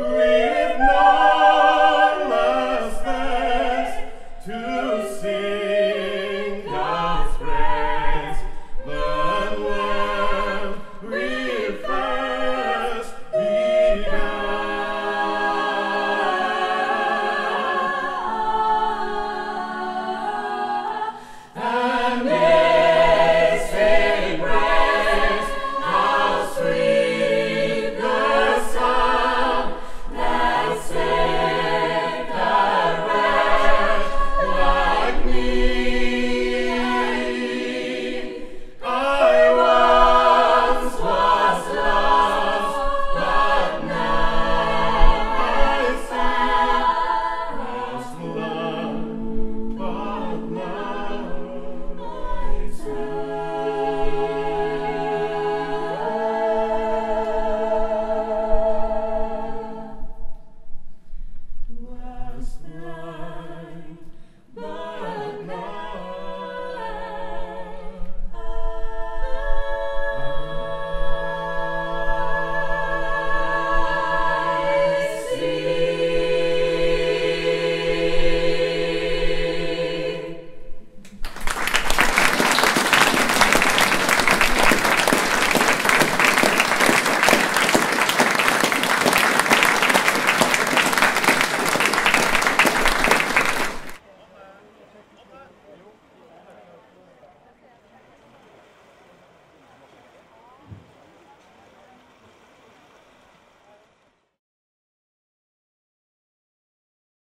Great.